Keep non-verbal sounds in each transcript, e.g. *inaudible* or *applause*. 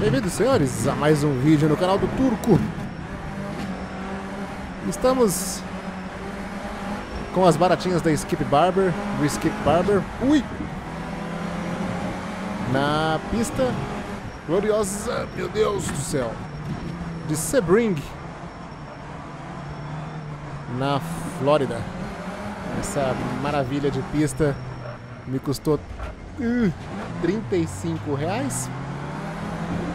Bem-vindos, senhores, a mais um vídeo no canal do Turco. Estamos com as baratinhas da Skip Barber, do Skip Barber. Ui! Na pista gloriosa, meu Deus do céu, de Sebring, na Flórida. Essa maravilha de pista me custou uh, 35 reais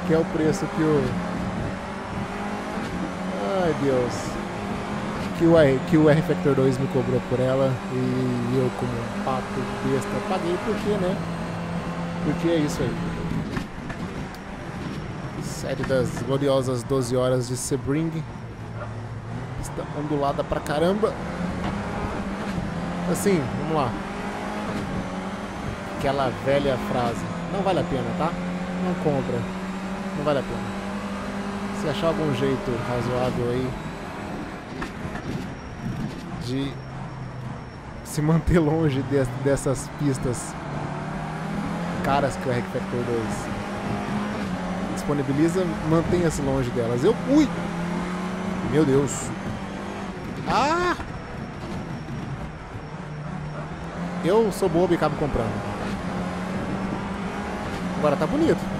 que é o preço que o. Ai Deus. Que o, R, que o R Factor 2 me cobrou por ela e eu, como um pato besta, paguei porque, né? Porque é isso aí. Série das gloriosas 12 horas de Sebring. Está ondulada pra caramba. Assim, vamos lá. Aquela velha frase. Não vale a pena, tá? Não compra não vale a pena. Se achar algum jeito razoável aí de se manter longe de, dessas pistas caras que o Hack Factor 2 disponibiliza, mantenha-se longe delas. Eu. Ui! Meu Deus! Ah! Eu sou bobo e acabo comprando. Agora tá bonito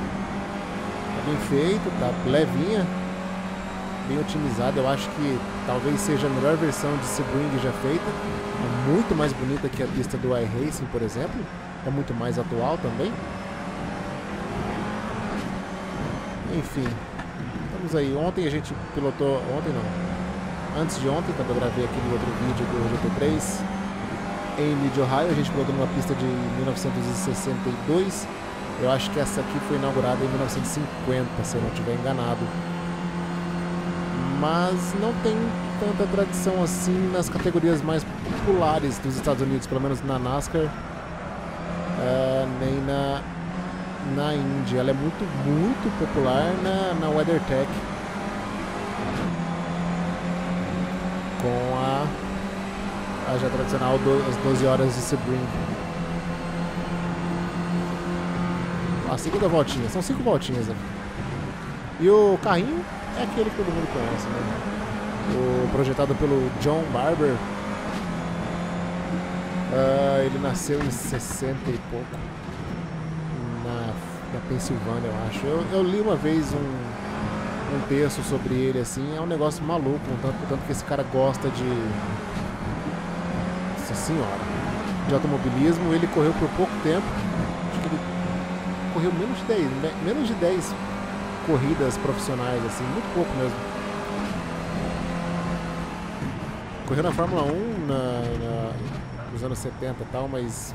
bem feito, tá levinha, bem otimizada. Eu acho que talvez seja a melhor versão de Sebring já feita. É muito mais bonita que a pista do iRacing, por exemplo. É muito mais atual também. Enfim, estamos aí. Ontem a gente pilotou, ontem não, antes de ontem, quando eu gravei aquele outro vídeo do GT3 em Mid Ohio, a gente pilotou numa pista de 1962 eu acho que essa aqui foi inaugurada em 1950, se eu não estiver enganado. Mas não tem tanta tradição assim nas categorias mais populares dos Estados Unidos, pelo menos na NASCAR, uh, nem na, na Indy. Ela é muito, muito popular na, na WeatherTech. Com a, a já tradicional do, as 12 horas de Sebring. A segunda voltinha. São cinco voltinhas aqui. E o carrinho é aquele que todo mundo conhece, né? O projetado pelo John Barber. Uh, ele nasceu em 60 e pouco. Na, na Pensilvânia, eu acho. Eu, eu li uma vez um, um texto sobre ele, assim. É um negócio maluco. Tanto, tanto que esse cara gosta de. Nossa senhora. De automobilismo. Ele correu por pouco tempo correu menos de 10, menos de 10 corridas profissionais, assim, muito pouco mesmo. Correu na Fórmula 1 na, na, nos anos 70 e tal, mas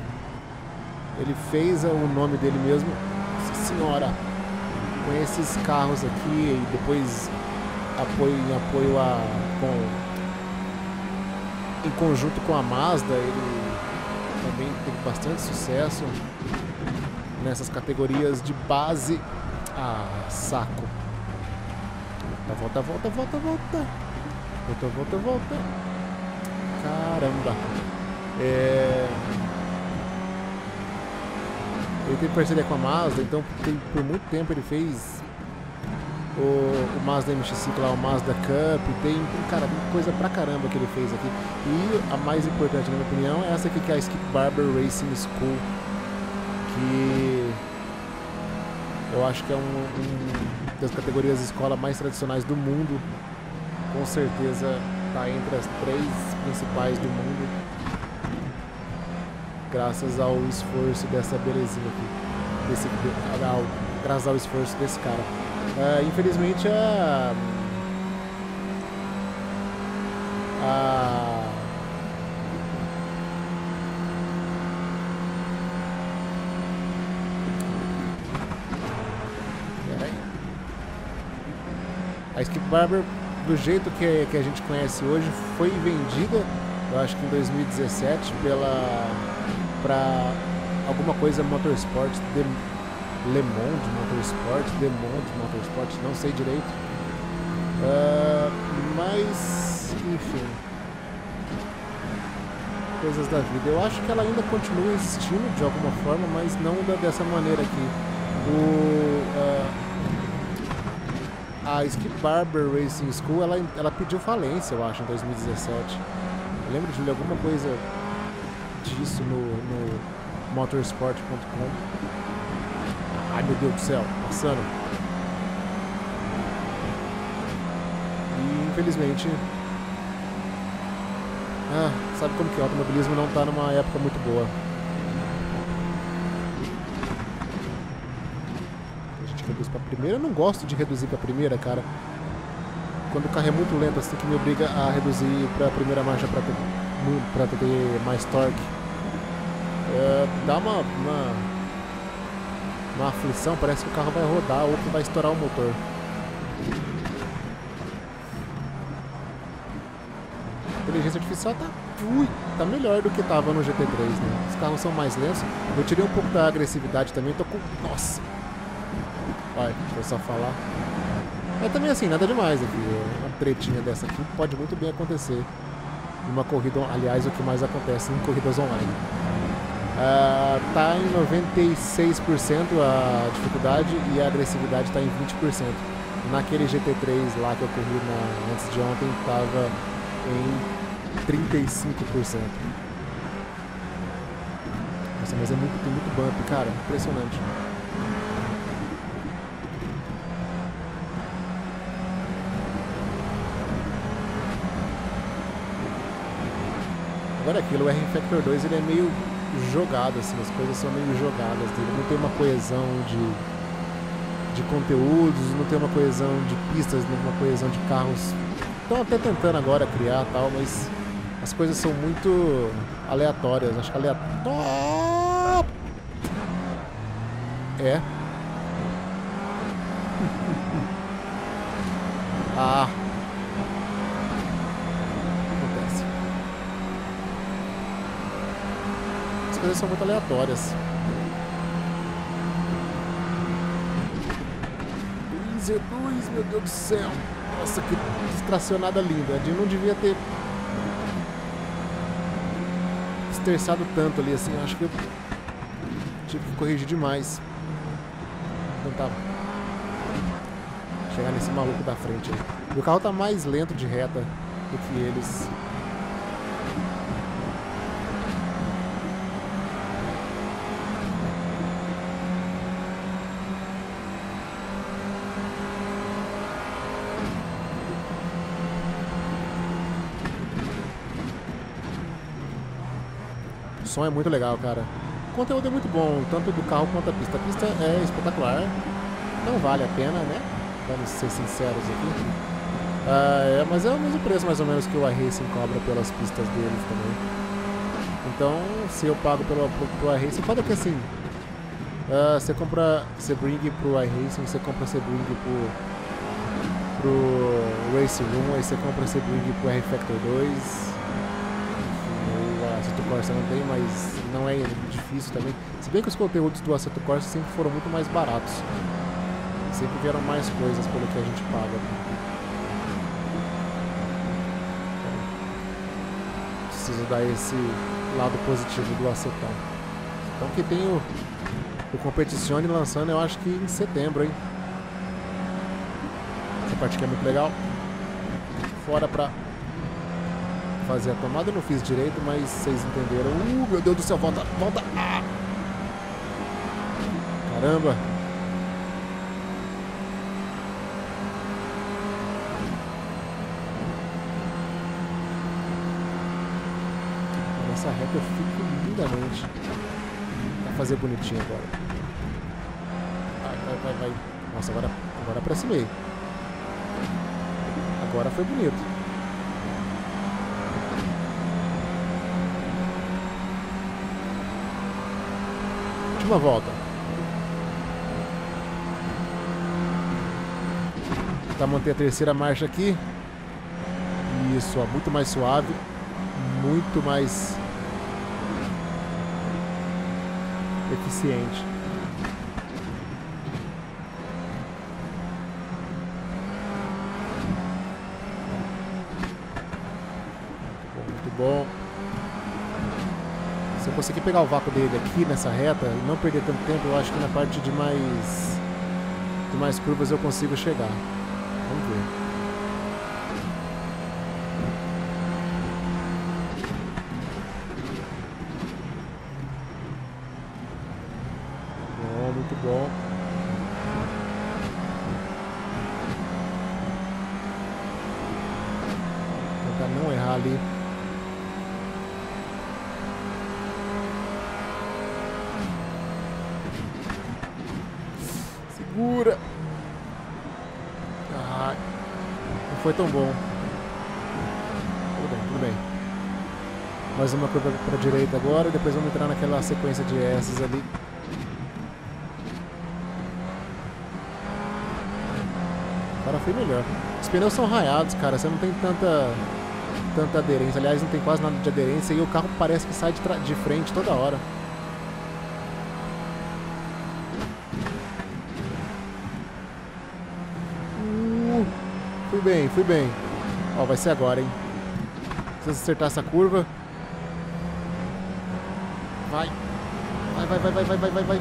ele fez o nome dele mesmo, senhora, com esses carros aqui e depois apoio, em apoio a com em conjunto com a Mazda, ele também teve bastante sucesso nessas categorias de base. Ah, saco. Volta, volta, volta, volta. Volta, volta, volta. Caramba. É... Ele tem parceria com a Mazda, então tem, por muito tempo ele fez o, o Mazda MX-5 lá, o Mazda Cup, tem, tem cara, coisa pra caramba que ele fez aqui. E a mais importante, na minha opinião, é essa aqui que é a Skip Barber Racing School que eu acho que é um, um das categorias escola mais tradicionais do mundo. Com certeza está entre as três principais do mundo. Graças ao esforço dessa belezinha aqui. Desse, ao, graças ao esforço desse cara. Uh, infelizmente a. A A Skip Barber, do jeito que, que a gente conhece hoje, foi vendida, eu acho que em 2017, pela para alguma coisa Motorsport, de, Le Monde Motorsport, Le Monde Motorsport, não sei direito. Uh, mas, enfim. Coisas da vida. Eu acho que ela ainda continua existindo de alguma forma, mas não dessa maneira aqui. O, uh, a Skip Barber Racing School, ela, ela pediu falência, eu acho, em 2017. Eu lembro de ler alguma coisa disso no, no motorsport.com. Ai meu Deus do céu, passando. E infelizmente. Ah, sabe como que é? O automobilismo não está numa época muito boa. A gente pra primeira. Eu não gosto de reduzir pra primeira, cara. Quando o carro é muito lento, assim que me obriga a reduzir pra primeira marcha pra ter, ter mais torque. É, dá uma, uma, uma aflição, parece que o carro vai rodar ou que vai estourar o motor. inteligência artificial tá, ui, tá melhor do que tava no GT3, né? Os carros são mais lentos. Eu tirei um pouco da agressividade também, tô com... Nossa! Vai, deixa eu só falar. É também assim, nada demais aqui. Uma tretinha dessa aqui pode muito bem acontecer. Uma corrida, aliás, o que mais acontece em corridas online. Uh, tá em 96% a dificuldade e a agressividade está em 20%. Naquele GT3 lá que eu corri na, antes de ontem, estava em 35%. Nossa, mas é muito, tem muito bump, cara. Impressionante. Agora é aquilo, o R-Factor 2 ele é meio jogado, assim, as coisas são meio jogadas Ele não tem uma coesão de, de conteúdos, não tem uma coesão de pistas, uma coesão de carros. Estão até tentando agora criar tal, mas as coisas são muito aleatórias. Acho que aleatório. É. *laughs* ah. Acontece. As coisas são muito aleatórias. 2, meu Deus do céu. Nossa, que distracionada linda. A não devia ter esterçado tanto ali, assim, acho que eu tive que corrigir demais. Tentar chegar nesse maluco da frente aí. o carro tá mais lento de reta do que eles. Som é muito legal, cara. O conteúdo é muito bom, tanto do carro quanto da pista. A pista é espetacular. Não vale a pena, né? Vamos ser sinceros aqui. Uh, é, mas é o mesmo preço mais ou menos que o iRacing cobra pelas pistas deles também. Então, se eu pago pelo, pro, pro iRacing, foda que assim, uh, você compra Sebring pro iRacing, você compra Sebring pro, pro Race Room, aí você compra Sebring pro R-Factor 2, Assetto Corsa não tem, mas não é difícil também. Se bem que os conteúdos do Assetto Corsa sempre foram muito mais baratos. Sempre vieram mais coisas pelo que a gente paga. Preciso dar esse lado positivo do Acetão. Então que tem o, o Competizione lançando, eu acho que em setembro, hein? Essa parte aqui é muito legal. Fora pra fazer a tomada, eu não fiz direito, mas vocês entenderam. Uh, meu Deus do céu, volta, volta! Ah! Caramba! Nessa reta eu fico lindamente. Vai fazer bonitinho agora. Vai, vai, vai, vai. Nossa, agora, agora aproximei. Agora foi bonito. Última volta. Para manter a terceira marcha aqui. Isso, ó, muito mais suave, muito mais eficiente. Muito bom. Se eu conseguir pegar o vácuo dele aqui nessa reta e não perder tanto tempo, eu acho que na parte de mais, de mais curvas eu consigo chegar. Vamos ver. Bom, muito bom. Tentar não errar ali. Ah, não foi tão bom. Tudo bem, tudo bem. Mais uma curva para a direita agora, depois vamos entrar naquela sequência de S's ali. Cara, foi melhor. Os pneus são raiados, cara, você não tem tanta tanta aderência. Aliás, não tem quase nada de aderência e o carro parece que sai de, de frente toda hora. Fui bem, fui bem. Ó, vai ser agora, hein? Precisa acertar essa curva. Vai. Vai, vai, vai, vai, vai, vai, vai, vai.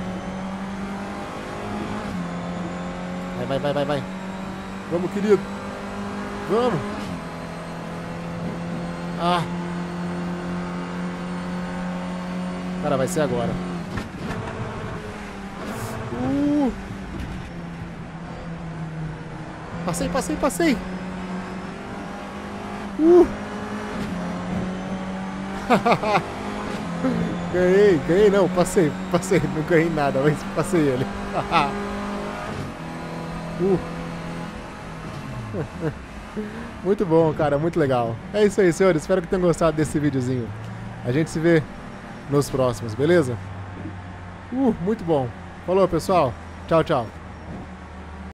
Vai, vai, vai, vai, vai. Vamos, querido. Vamos. Ah. Cara, vai ser agora. Uh. Passei, passei, passei. Uh. *laughs* ganhei, ganhei não, passei, passei, não ganhei nada, mas passei ele. *laughs* uh. *laughs* muito bom, cara, muito legal. É isso aí, senhores, espero que tenham gostado desse videozinho. A gente se vê nos próximos, beleza? Uh, muito bom. Falou, pessoal. Tchau, tchau.